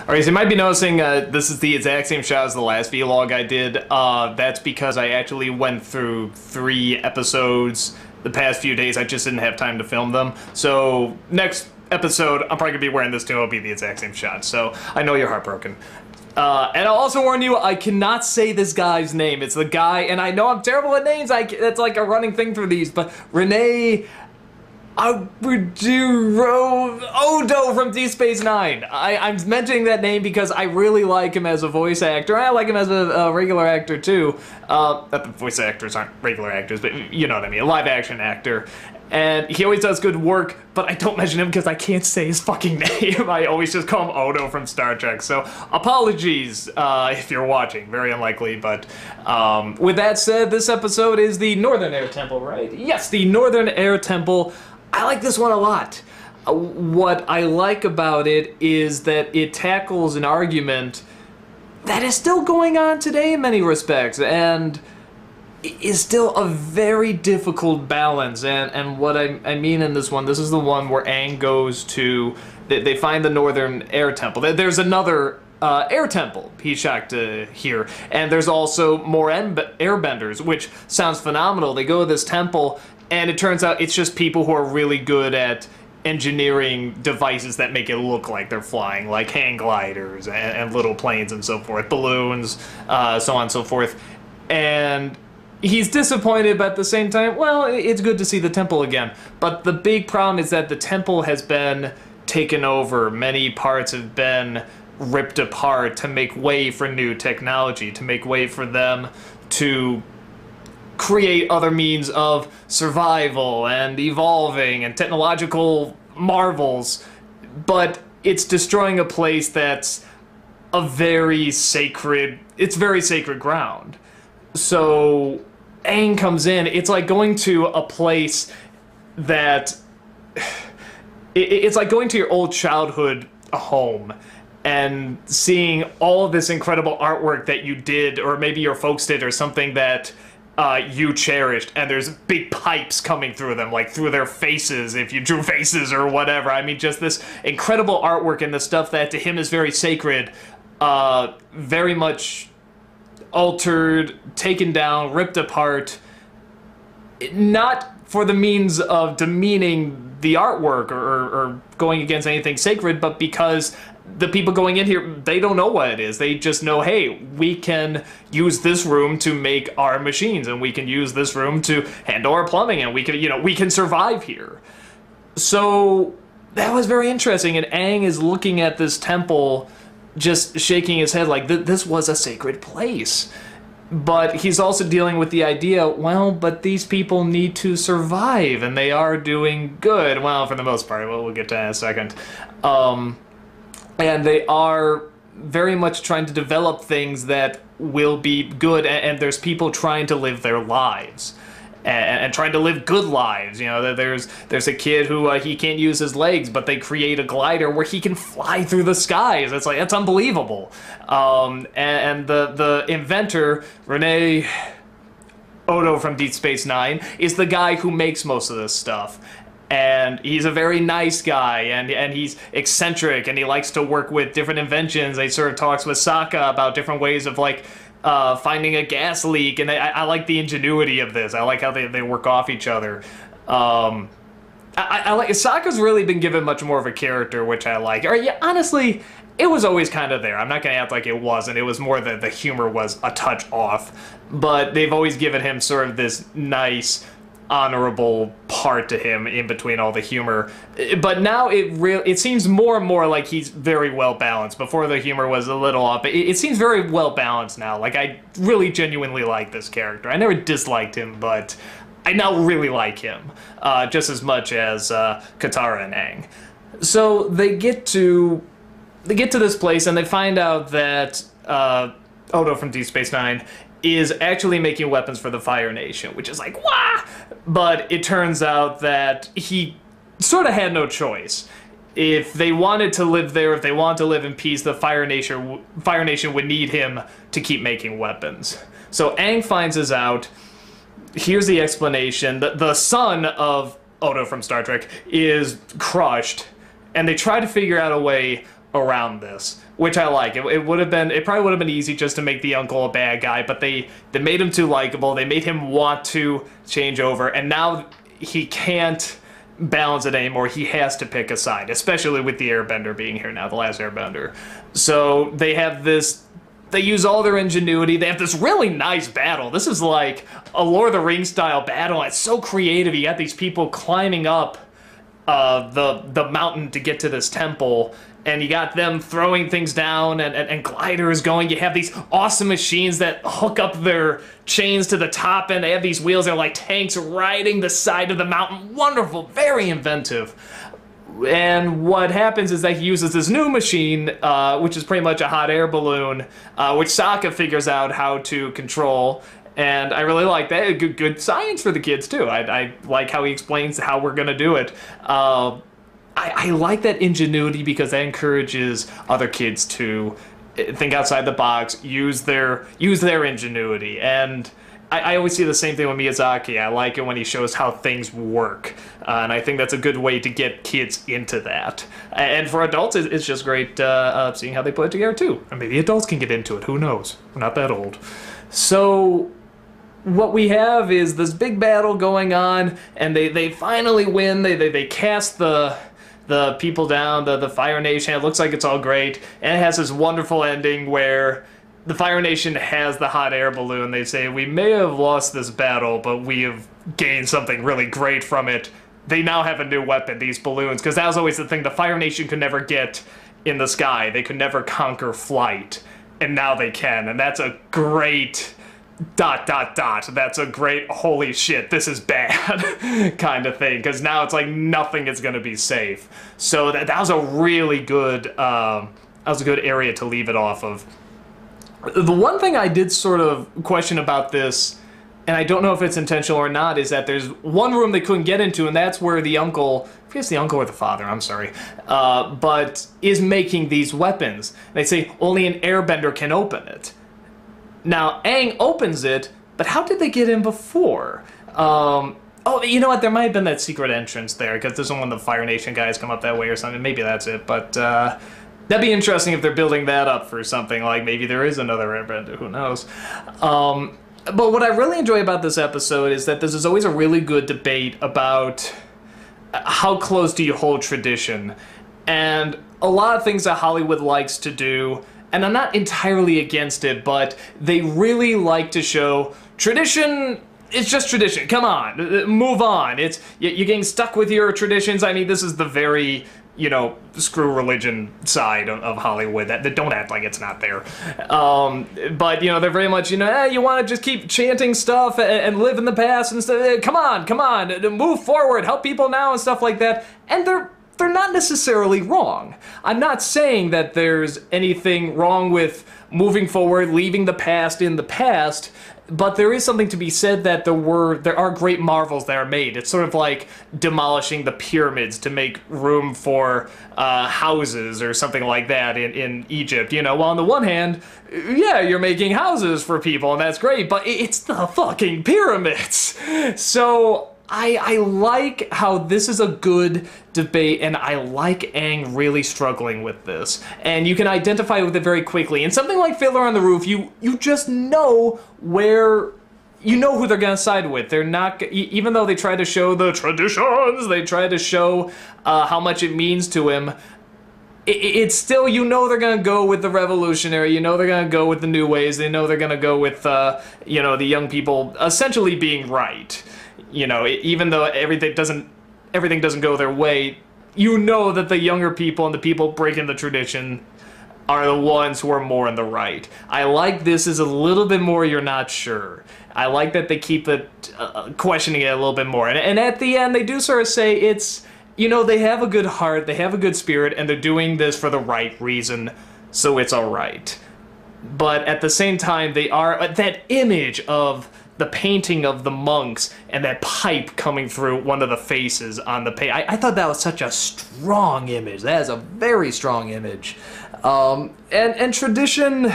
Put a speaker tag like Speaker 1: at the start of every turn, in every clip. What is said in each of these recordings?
Speaker 1: Alright, so you might be noticing uh, this is the exact same shot as the last vlog I did. Uh, that's because I actually went through three episodes the past few days. I just didn't have time to film them. So next episode, I'm probably gonna be wearing this too. It'll be the exact same shot. So I know you're heartbroken. Uh, and I'll also warn you, I cannot say this guy's name. It's the guy, and I know I'm terrible at names. I, that's like a running thing through these, but Renee I would do Ro Odo from Deep Space Nine. I, I'm mentioning that name because I really like him as a voice actor. I like him as a, a regular actor too. Uh, voice actors aren't regular actors, but you know what I mean, a live action actor. And he always does good work, but I don't mention him because I can't say his fucking name. I always just call him Odo from Star Trek. So apologies uh, if you're watching. Very unlikely, but um, with that said, this episode is the Northern Air Temple, right? Yes, the Northern Air Temple. I like this one a lot. Uh, what I like about it is that it tackles an argument that is still going on today in many respects, and is still a very difficult balance. And and what I, I mean in this one, this is the one where Aang goes to, they, they find the Northern Air Temple. There's another uh, air temple, to hear. And there's also more airbenders, which sounds phenomenal. They go to this temple and it turns out it's just people who are really good at engineering devices that make it look like they're flying, like hang gliders and, and little planes and so forth, balloons, uh, so on and so forth. And he's disappointed, but at the same time, well, it's good to see the temple again. But the big problem is that the temple has been taken over. Many parts have been ripped apart to make way for new technology, to make way for them to create other means of survival and evolving and technological marvels, but it's destroying a place that's a very sacred, it's very sacred ground. So Aang comes in, it's like going to a place that, it's like going to your old childhood home and seeing all of this incredible artwork that you did, or maybe your folks did, or something that uh, you cherished, and there's big pipes coming through them, like through their faces, if you drew faces or whatever. I mean, just this incredible artwork and the stuff that to him is very sacred, uh, very much altered, taken down, ripped apart. Not for the means of demeaning the artwork or, or, going against anything sacred, but because the people going in here, they don't know what it is. They just know, hey, we can use this room to make our machines, and we can use this room to handle our plumbing, and we can, you know, we can survive here. So that was very interesting. And Aang is looking at this temple, just shaking his head like th this was a sacred place. But he's also dealing with the idea, well, but these people need to survive, and they are doing good. Well, for the most part, well, we'll get to that in a second. Um, and they are very much trying to develop things that will be good and, and there's people trying to live their lives and, and, trying to live good lives. You know, there's there's a kid who uh, he can't use his legs, but they create a glider where he can fly through the skies. It's like that's unbelievable. Um, and, and, the the inventor Rene Odo from Deep Space Nine is the guy who makes most of this stuff and he's a very nice guy and and he's eccentric and he likes to work with different inventions. He sort of talks with Sokka about different ways of like uh, finding a gas leak, and I, I, like the ingenuity of this. I like how they, they work off each other. Um, I, I like Sokka's really been given much more of a character, which I like. Or yeah, honestly, it was always kind of there. I'm not gonna act like it wasn't. It was more that the humor was a touch off, but they've always given him sort of this nice honorable part to him in between all the humor. But now it real it seems more and more like he's very well balanced. Before the humor was a little off, it, it seems very well balanced now. Like I really genuinely like this character. I never disliked him, but I now really like him uh, just as much as uh, Katara and Aang. So they get to they get to this place and they find out that uh, Odo from Deep Space Nine is actually making weapons for the Fire Nation, which is like, wah! But it turns out that he sort of had no choice. If they wanted to live there, if they wanted to live in peace, the Fire Nation, Fire Nation would need him to keep making weapons. So Aang finds this out. Here's the explanation. The, the son of Odo from Star Trek is crushed, and they try to figure out a way around this, which I like. It, it would have been, it probably would have been easy just to make the uncle a bad guy, but they they made him too likable. They made him want to change over, and now he can't balance it anymore. He has to pick a side, especially with the Airbender being here now, the last Airbender. So they have this. They use all their ingenuity. They have this really nice battle. This is like a Lord of the Rings style battle. It's so creative. You got these people climbing up uh, the the mountain to get to this temple, and you got them throwing things down and, and, and, gliders going. You have these awesome machines that hook up their chains to the top, and they have these wheels that are like tanks riding the side of the mountain. Wonderful, very inventive. And what happens is that he uses this new machine, uh, which is pretty much a hot air balloon, uh, which Sokka figures out how to control. And I really like that. Good, good science for the kids, too. I, I like how he explains how we're going to do it. Uh, I, I like that ingenuity because that encourages other kids to eh, think outside the box, use their use their ingenuity, and I, I, always see the same thing with Miyazaki. I like it when he shows how things work, uh, and I think that's a good way to get kids into that. And for adults, it's just great uh, uh, seeing how they put it together too. And maybe adults can get into it. Who knows? We're not that old. So what we have is this big battle going on, and they, they finally win. They, they, they cast the the people down, the, the Fire Nation. It looks like it's all great. And it has this wonderful ending where the Fire Nation has the hot air balloon. They say, We may have lost this battle, but we have gained something really great from it. They now have a new weapon, these balloons, because that was always the thing the Fire Nation could never get in the sky. They could never conquer flight. And now they can. And that's a great dot dot dot that's a great holy shit this is bad kind of thing because now it's like nothing is going to be safe so that, that was a really good um, that was a good area to leave it off of the one thing i did sort of question about this and i don't know if it's intentional or not is that there's one room they couldn't get into and that's where the uncle I guess the uncle or the father, I'm sorry, uh, but is making these weapons. They say only an airbender can open it. Now, Aang opens it, but how did they get in before? Um, oh, you know what? There might have been that secret entrance there, because there's one of the Fire Nation guys come up that way or something. Maybe that's it, but uh, that'd be interesting if they're building that up for something. Like, maybe there is another Airbender, who knows? Um, but what I really enjoy about this episode is that this is always a really good debate about how close do you hold tradition. And a lot of things that Hollywood likes to do and I'm not entirely against it, but they really like to show tradition it's just tradition. Come on, uh, uh, move on. It's you're getting stuck with your traditions. I mean, this is the very you know screw religion side of, Hollywood that, that, don't act like it's not there. Um, but you know they're very much you know hey, you want to just keep chanting stuff and, and, live in the past and stuff. Come on, come on, move forward, help people now and stuff like that. And they're they're not necessarily wrong. I'm not saying that there's anything wrong with moving forward, leaving the past in the past, but there is something to be said that there were there are great marvels that are made. It's sort of like demolishing the pyramids to make room for uh, houses or something like that in, in Egypt. You know, well on the one hand, yeah, you're making houses for people and that's great, but it's the fucking pyramids. So I, I like how this is a good debate, and I like Aang really struggling with this. And you can identify with it very quickly. And something like Fiddler on the Roof, you you just know where you know who they're gonna side with. They're not even though they try to show the traditions, they try to show uh, how much it means to him. it's still you know they're gonna go with the revolutionary. You know they're gonna go with the new ways. They know they're gonna go with uh, you know the young people essentially being right you know, even though everything doesn't everything doesn't go their way, you know that the younger people and the people breaking the tradition are the ones who are more in the right. I like this is a little bit more you're not sure. I like that they keep it uh, questioning it a little bit more. And, and at the end, they do sort of say it's, you know, they have a good heart, they have a good spirit, and they're doing this for the right reason, so it's alright. But at the same time, they are, that image of the painting of the monks and that pipe coming through one of the faces on the page. I, I thought that was such a strong image. That is a very strong image. Um, and, and tradition,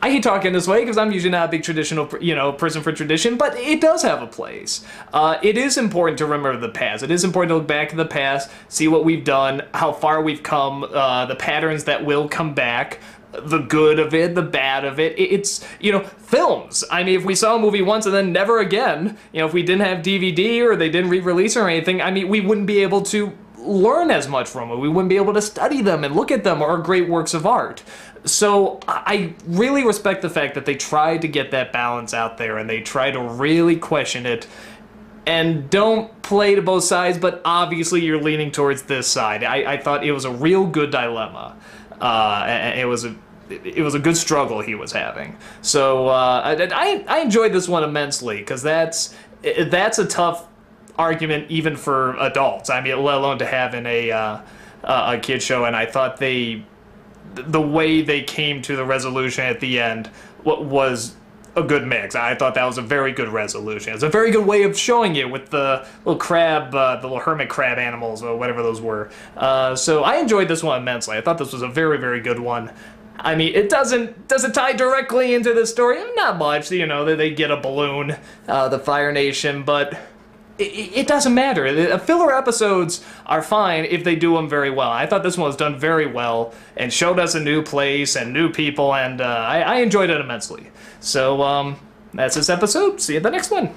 Speaker 1: I hate talking this way because I'm usually not a big traditional, you know, person for tradition, but it does have a place. Uh, it is important to remember the past. It is important to look back at the past, see what we've done, how far we've come, uh, the patterns that will come back, the good of it, the bad of it. It's, you know, films. I mean, if we saw a movie once and then never again, you know, if we didn't have DVD or they didn't re-release or anything, I mean, we wouldn't be able to learn as much from it. We wouldn't be able to study them and look at them or great works of art. So I really respect the fact that they tried to get that balance out there and they try to really question it and don't play to both sides, but obviously you're leaning towards this side. I, I thought it was a real good dilemma. Uh, and it was a it was a good struggle he was having. So uh, I, I enjoyed this one immensely because that's that's a tough argument even for adults. I mean, let alone to have in a uh, a kid show. And I thought they the way they came to the resolution at the end was a good mix. I thought that was a very good resolution. It's a very good way of showing it with the little crab, uh, the little hermit crab animals, or whatever those were. Uh, so I enjoyed this one immensely. I thought this was a very, very good one. I mean, it doesn't does it tie directly into the story? Not much, you know. They get a balloon, uh, the Fire Nation, but it, doesn't matter. Filler episodes are fine if they do them very well. I thought this one was done very well and showed us a new place and new people, and uh, I, I, enjoyed it immensely. So um, that's this episode. See you at the next one.